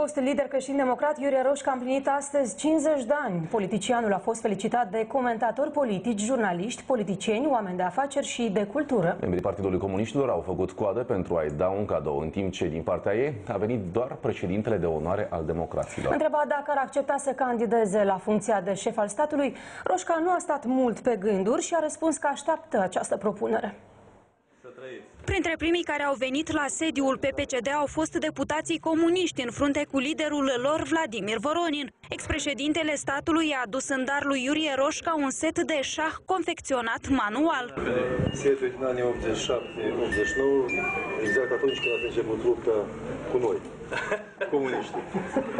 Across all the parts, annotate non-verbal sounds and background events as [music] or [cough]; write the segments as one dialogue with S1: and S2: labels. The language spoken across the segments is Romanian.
S1: Fost lider creștin-democrat, Iurie Roșca a împlinit astăzi 50 de ani. Politicianul a fost felicitat de comentatori politici, jurnaliști, politicieni, oameni de afaceri și de cultură.
S2: Membrii Partidului Comuniștilor au făcut coadă pentru a-i da un cadou, în timp ce din partea ei a venit doar președintele de onoare al democraților.
S1: Întrebat dacă ar accepta să candideze la funcția de șef al statului, Roșca nu a stat mult pe gânduri și a răspuns că așteaptă această propunere.
S3: Printre primii care au venit la sediul PPCD au fost deputații comuniști în frunte cu liderul lor Vladimir Voronin. Expreședintele statului a adus în dar lui Iurie Roșca un set de șah confecționat manual.
S4: Setul din anii 87-89, exact atunci când ați început lupta cu noi, [laughs] comuniștii.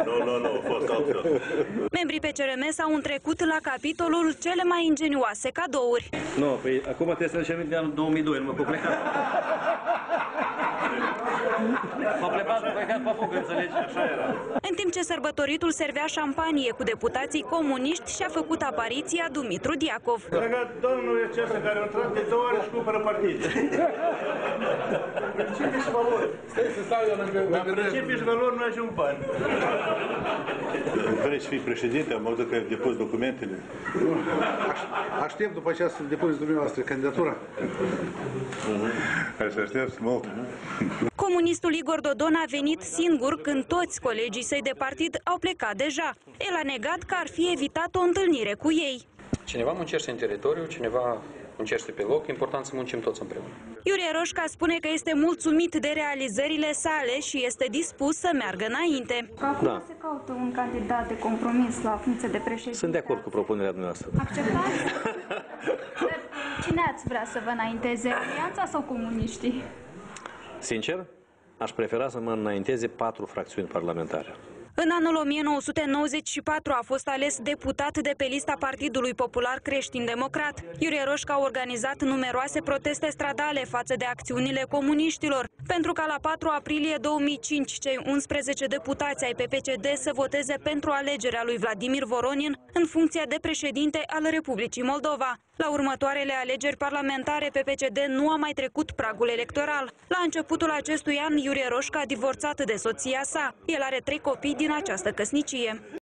S5: Nu, nu, nu, a fost altfel.
S3: Membrii PCRM s-au întrecut la capitolul cele mai ingenioase cadouri.
S6: Nu, păi acum trebuie să începem din anul 2002, nu mă pot [laughs] pleca. M-a plecat, m-a plecat pe fugă, înțelegi? Așa era.
S3: În timp ce sărbătoritul servea șampanie cu deputații comuniști și-a făcut apariția Dumitru Diacov.
S5: Legat domnul acesta care a intrat de două ori și cumpără partid. Principii și valori. La principii și valori nu ajung bani. Vrei să fii președinte? Am auzit că ai depus documentele.
S7: Aștept după aceea să depuneți dumneavoastră candidatura.
S5: Hai să aștepți mult.
S3: Comunistul Igor Dodon a venit singur când toți colegii săi de partid au plecat deja. El a negat că ar fi evitat o întâlnire cu ei.
S8: Cineva muncește în teritoriu, cineva muncește pe loc, important să muncim toți împreună.
S3: Iurie Roșca spune că este mulțumit de realizările sale și este dispus să meargă înainte.
S9: Acum
S6: Da.
S9: se caută un candidat de compromis la funcție de președinte.
S6: Sunt de acord cu propunerea dumneavoastră.
S9: Acceptați? [laughs] Dar Cine ați vrea să vă înainteze, Alianța sau comuniștii?
S6: Sincer, aș prefera să mă înainteze patru fracțiuni parlamentare.
S3: În anul 1994 a fost ales deputat de pe lista Partidului Popular Creștin-Democrat. Iurie Roșca a organizat numeroase proteste stradale față de acțiunile comuniștilor, pentru ca la 4 aprilie 2005 cei 11 deputați ai PPCD să voteze pentru alegerea lui Vladimir Voronin în funcția de președinte al Republicii Moldova. La următoarele alegeri parlamentare, PPCD nu a mai trecut pragul electoral. La începutul acestui an, Iurie Roșca a divorțat de soția sa. El are trei copii din această căsnicie.